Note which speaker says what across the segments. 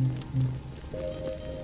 Speaker 1: Thank you.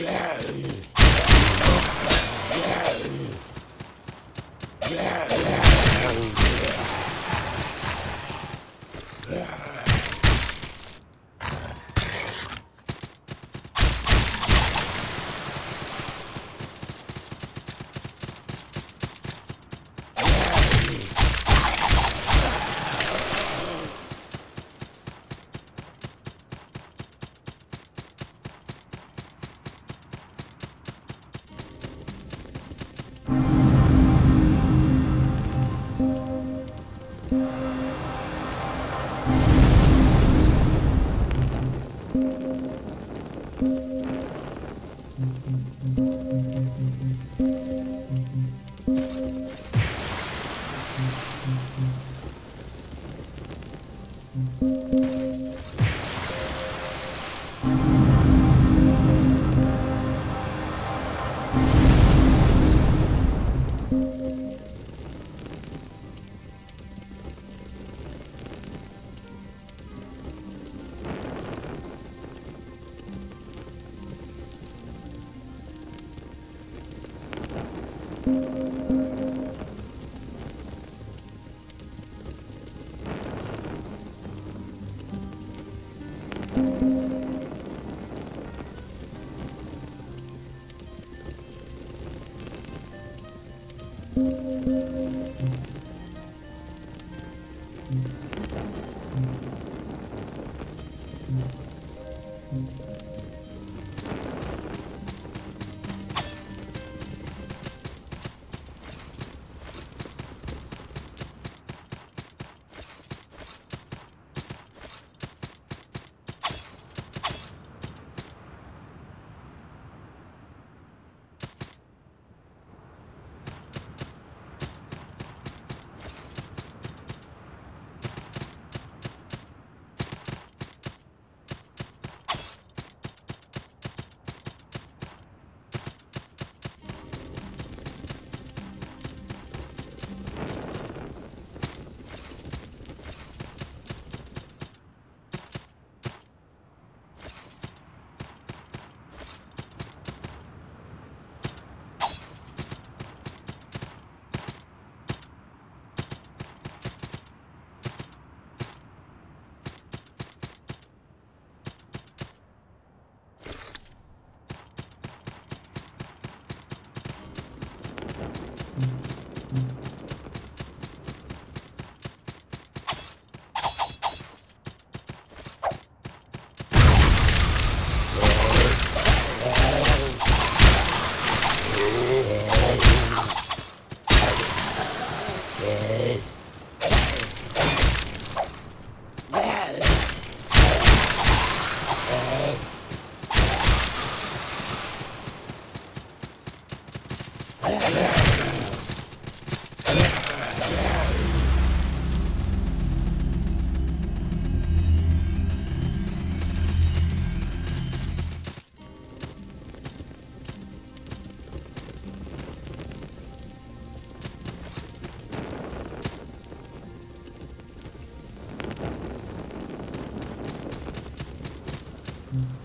Speaker 1: Yeah. Mm-hmm.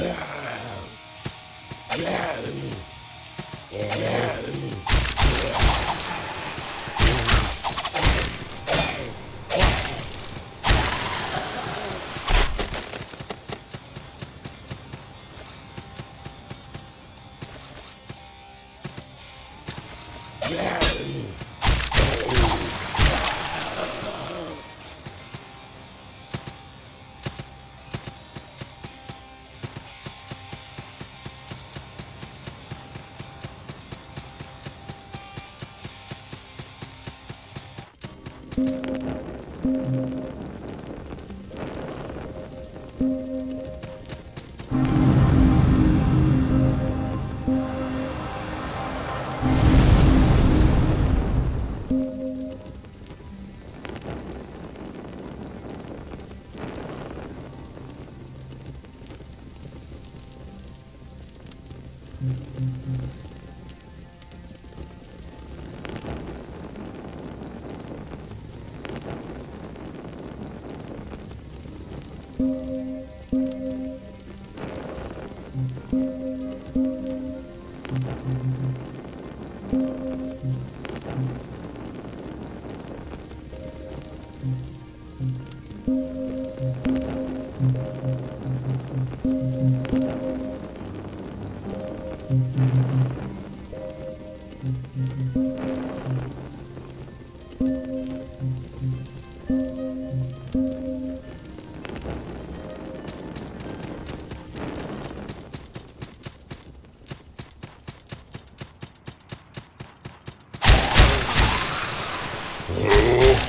Speaker 1: Yeah.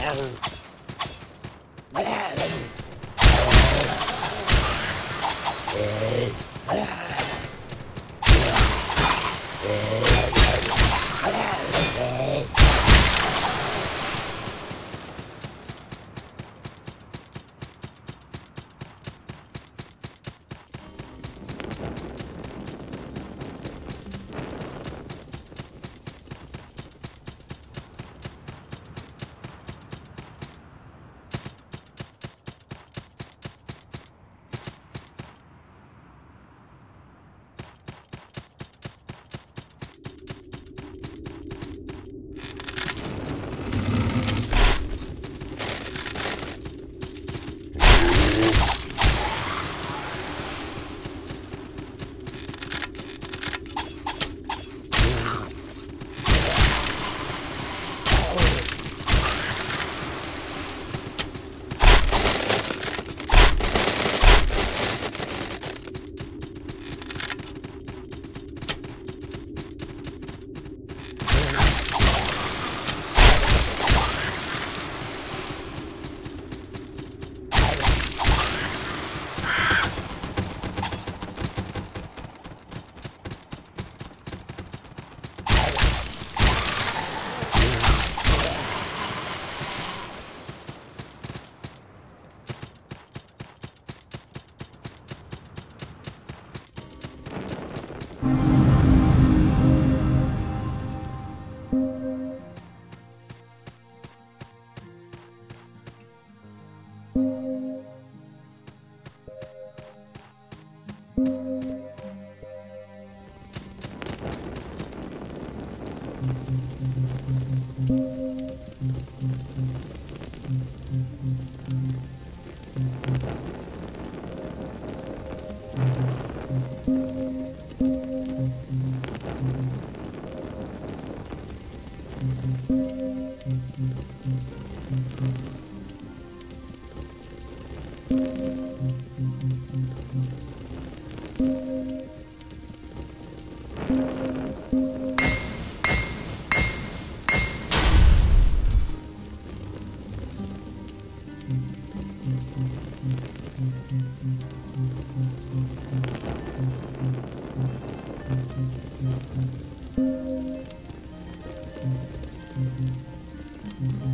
Speaker 1: heaven.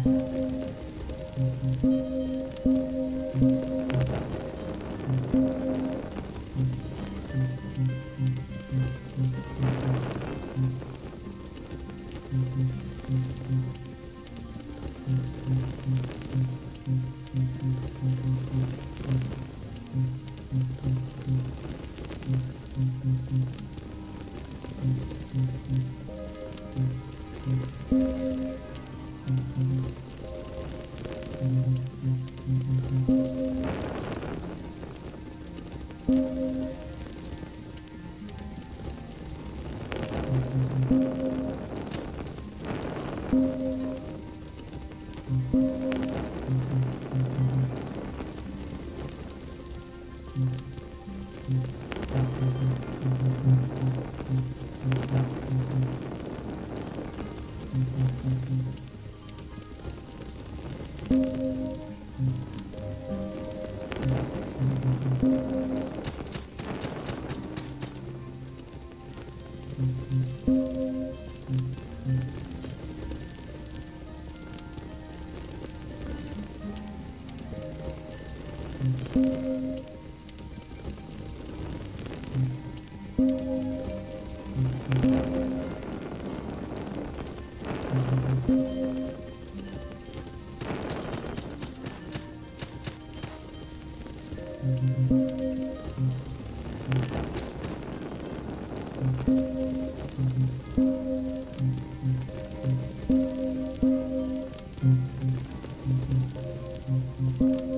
Speaker 1: Thank you. thank you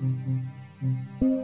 Speaker 1: Música